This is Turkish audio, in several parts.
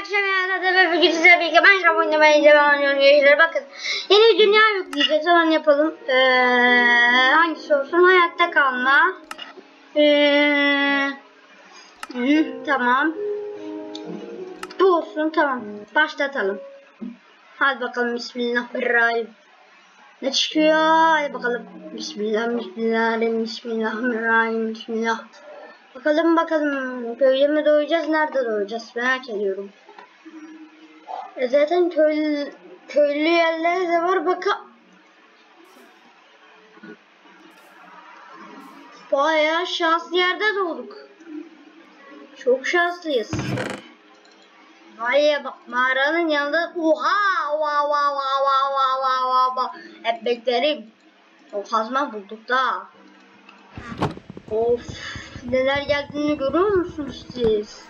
akşam yerlerde ve bugün sizlerle birlikte Minecraft oynamaya devam ediyorum gençler. Bakın yeni bir dünya yükleyeceğiz. Hemen yapalım. Ee, hangisi olsun? Hayatta kalma. Ee, hı, tamam. Bu olsun tamam. Başlatalım. Hadi bakalım Bismillahirrahmanirrahim. Ne çıkıyor? Hadi bakalım. Bismillah, Bismillah, Bismillahirrahmanirrahim, Bismillah. Bakalım bakalım köyde mi doğacağız nerede doğacağız merak ediyorum. E zaten köylü, köylü yerler de var baka. Bayağı şanslı yerde doğduk. Çok şanslıyız. Vay ya bak mağaranın yanında oha va va va va va va va va hep beklerim. O kazma bulduk da. Of neler geldiğini görüyor musunuz siz?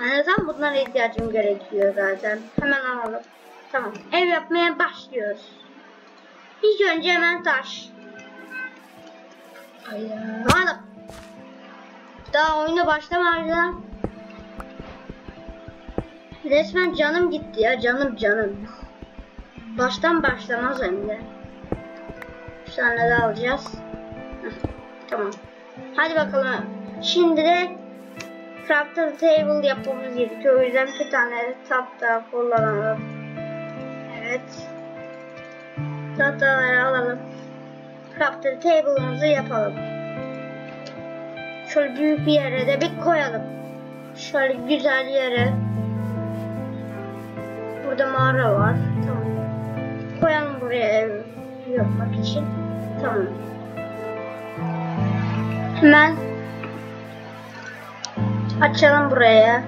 Yani tam bunlara ihtiyacım gerekiyor zaten. Hemen alalım. Tamam. Ev yapmaya başlıyoruz. İlk önce hemen taş. Hadi. Daha oyuna başlamadan resmen canım gitti ya canım canım. Baştan başlamaz hem de. Bir tane alacağız. Tamam. Hadi bakalım. Şimdi de crafting table yapmamız gerekiyor. O yüzden bir tane tahta kullanalım. Evet. Tahtaları alalım. Crafting table'ımızı yapalım. Şöyle büyük bir yere de bir koyalım. Şöyle güzel yere. Burada mağara var. Tamam. Koyalım buraya ev yapmak için. Tamam. Hemen açalım buraya.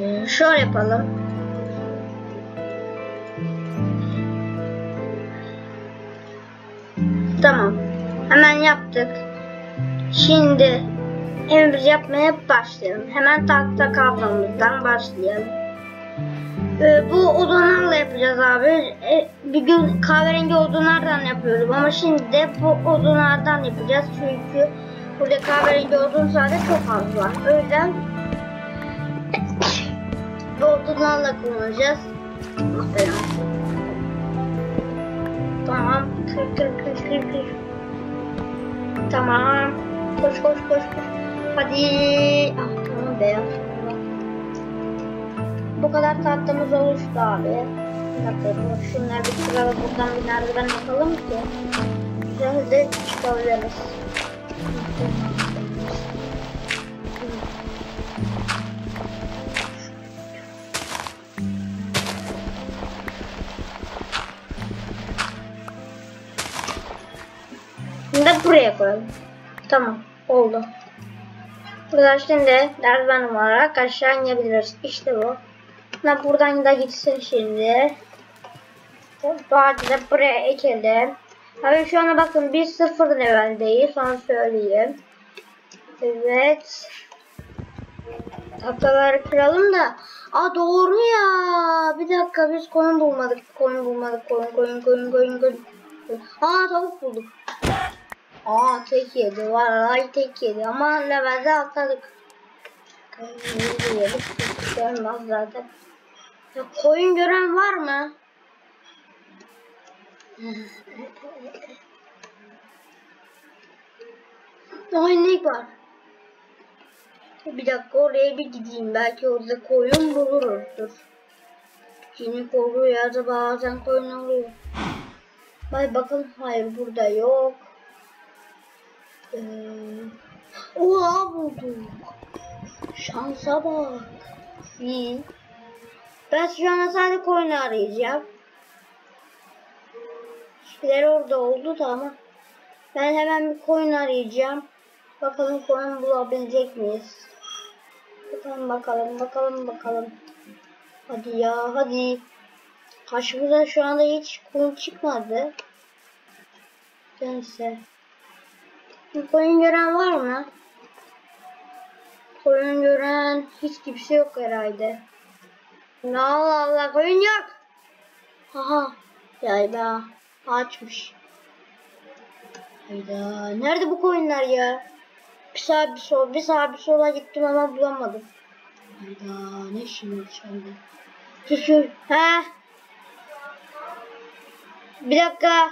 Ee, Şöyle yapalım. Tamam. Hemen yaptık. Şimdi evimizi yapmaya başlayalım. Hemen tahta kablamızdan başlayalım. Ee, bu odunlarla yapacağız abi. Ee, bir gün kahverengi odunlardan yapıyordum ama şimdi de bu odunlardan yapacağız. Çünkü burada kahverengi odun sadece çok az var. O yüzden bu odunlarla kullanacağız. Belanı. Tamam. Kır kır kır kır kır. Tamam. Koş koş koş koş. Hadi. Ah tamam beyaz. Bu kadar tatlımız oluştu abi. Dur. Şunları bir sırala buradan bir merdiven yapalım ki. Güzel de çıkabiliriz. Şimdi de buraya koyalım. Tamam. Oldu. Buradan şimdi merdiven olarak aşağı inebiliriz. İşte bu. Ben buradan da gitsin şimdi. Bağcı da buraya ekelim. Abi şu ana bakın 1-0 leveldeyiz. Sonra söyleyeyim. Evet. Tahtaları kıralım da. Aa doğru ya. Bir dakika biz koyun bulmadık. Koyun bulmadık. Koyun koyun koyun koyun koyun. Aa tavuk bulduk. Aa tek yedi. Vallahi tek yedi. Ama levelde atladık. Koyun yedik. Hiç zaten. Ya koyun gören var mı? Oynak var. Bir dakika oraya bir gideyim. Belki orada koyun buluruz. Dur. Koyun ya da bazen koyun oluyor. Bay bakalım. Hayır burada yok. Ee, oha bulduk. Şansa bak. İyi. Ben şu an sadece koyun arayacağım. Şeyler orada oldu da ama. Ben hemen bir koyun arayacağım. Bakalım koyun bulabilecek miyiz? Bakalım bakalım bakalım bakalım. Hadi ya hadi. Karşımıza şu anda hiç koyun çıkmadı. Neyse. Bir koyun gören var mı? Koyun gören hiç kimse yok herhalde. Allah Allah koyun yok. Aha. Ya be. Açmış. Hayda. Nerede bu koyunlar ya? Bir sağ bir sol, bir sağ bir sola gittim ama bulamadım. Hayda ne şimdi sende? Küsür. He. Bir dakika.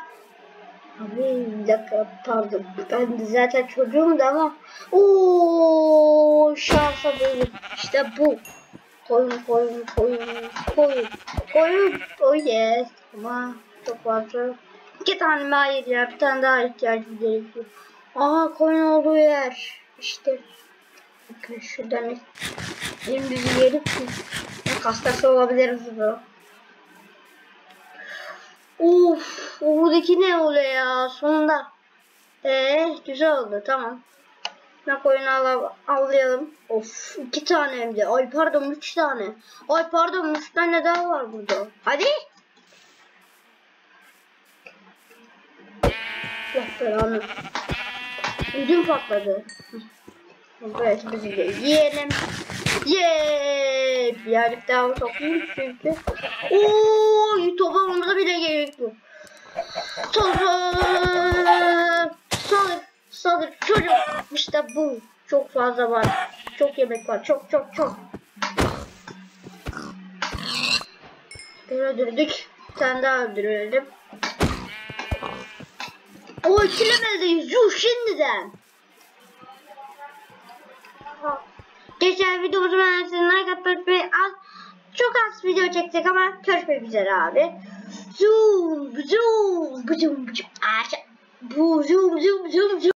Abi bir dakika pardon. Ben de zaten çocuğum da ama. Oo şansa böyle. İşte bu. Koyun koyun koyun koyun. Koyun. Oh yes. Ama çok fazla. İki tane? Hayır ya. Bir tane daha ihtiyacım gerekiyor. Aha koyun olduğu yer. İşte. Bakın şuradan elimizi yedik ki. Kastası olabiliriz bu. Uf, buradaki ne oluyor ya sonunda. Ee, güzel oldu tamam. Ne koyunu al avlayalım. Of iki tane hem de. Ay pardon üç tane. Ay pardon üç tane daha var burada. Hadi. Allah belanı. Ödüm patladı. Evet bizi de yiyelim. Yeee. Bir yerlik daha sokayım çünkü. Ooo toplamamıza bile gerek yok. Saldır. Saldır. Çocuk. İşte bu. Çok fazla var. Çok yemek var. Çok çok çok. Bir öldürdük. Tane daha öldürelim. O ikilemedeyiz. Yuh şimdiden. Geçen videomuzu beğendiyseniz like atmayı unutmayın. Az, çok az video çektik ama görüşmek üzere abi. Zoom, zoom, zoom, zoom, zoom, zoom, zoom, zoom.